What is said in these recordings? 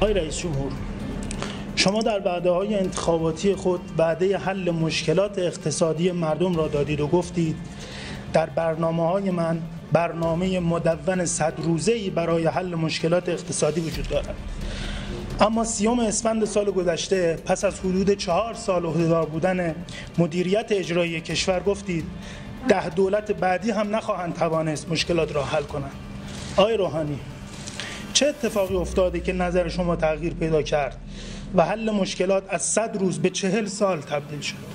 آقای رئیس جمهور شما در وعده های انتخاباتی خود وعده حل مشکلات اقتصادی مردم را دادید و گفتید در برنامه های من برنامه مدون صد روزه برای حل مشکلات اقتصادی وجود دارد. اما سیوم اسفند سال گذشته پس از حدود چهار سال عهدهدار بودن مدیریت اجرایی کشور گفتید ده دولت بعدی هم نخواهند توانست مشکلات را حل کنند. آقای روحانی چه اتفاقی افتاده که نظر شما تغییر پیدا کرد و حل مشکلات از صد روز به چهل سال تبدیل شد؟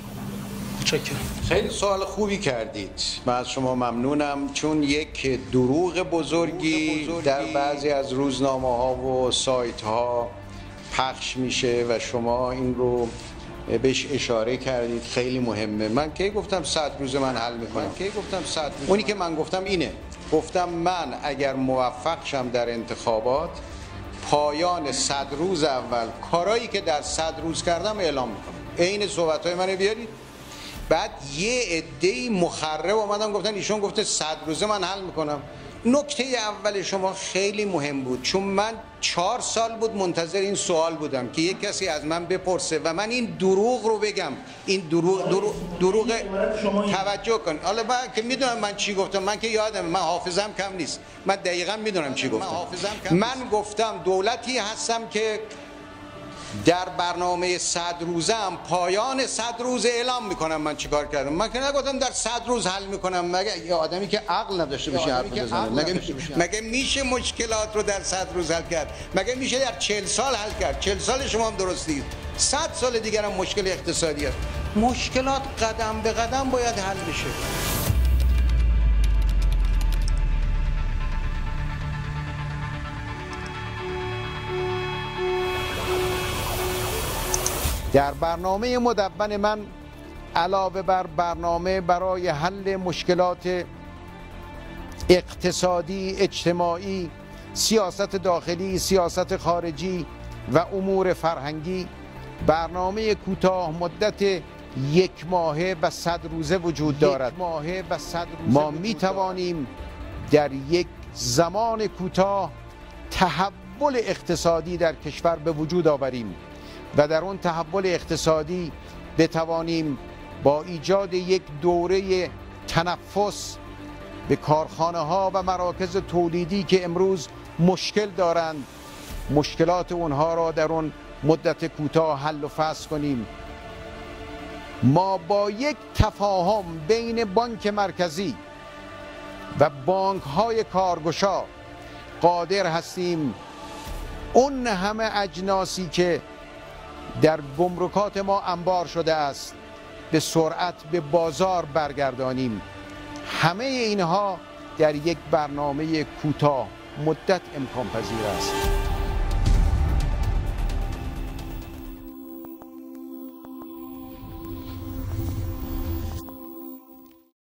خیلی سوال خوبی کردید. من از شما ممنونم. چون یک دروغ بزرگی در بعضی از روزنامه ها و سایت ها پخش میشه و شما این رو بهش اشاره کردید. خیلی مهمه. من کی گفتم صد روز من حل می‌کنم؟ کی گفتم صد روز؟ اونی که من گفتم اینه. گفتم من اگر موفق شم در انتخابات پایان صد روز اول کارایی که در صد روز کردم اعلام می‌کنم. عین صحبت های منو بیارید. بعد یه عده مخرب اومدن گفتن ایشون گفته صد روزه من حل می‌کنم. نکته اول شما خیلی مهم بود چون من چهار سال بود منتظر این سوال بودم که یک کسی از من بپرسه و من این دروغ رو بگم. این دروغ دروغ, دروغ توجه کن. حالا من که می‌دونم من چی گفتم من که یادم من حافظم کم نیست. من دقیقا می‌دونم چی گفتم. من گفتم دولتی هستم که در برنامه صد روزم پایان صد روز اعلام می‌کنم من چیکار کردم. من که نگفتم در صد روز حل می‌کنم. مگه یه آدمی که عقل نداشته باشه حرف بزنه؟ مگه میشه مگه میشه مشکلات رو در صد روز حل کرد؟ مگه میشه در چهل سال حل کرد؟ چهل سال شما هم درستید صد سال دیگر هم مشکل اقتصادی هست مشکلات قدم به قدم باید حل بشه. در برنامه مدون من علاوه بر برنامه برای حل مشکلات اقتصادی اجتماعی سیاست داخلی سیاست خارجی و امور فرهنگی برنامه کوتاه مدت یک ماهه و صد روزه وجود دارد. ماهه و صد روزه ما می توانیم در یک زمان کوتاه تحول اقتصادی در کشور به وجود آوریم. و در اون تحول اقتصادی بتوانیم با ایجاد یک دوره تنفس به کارخانه ها و مراکز تولیدی که امروز مشکل دارند مشکلات اونها را در اون مدت کوتاه حل و فصل کنیم. ما با یک تفاهم بین بانک مرکزی و بانک های کارگشا قادر هستیم اون همه اجناسی که در گمرکات ما انبار شده است. به سرعت به بازار برگردانیم. همه اینها در یک برنامه کوتاه مدت امکان پذیر است.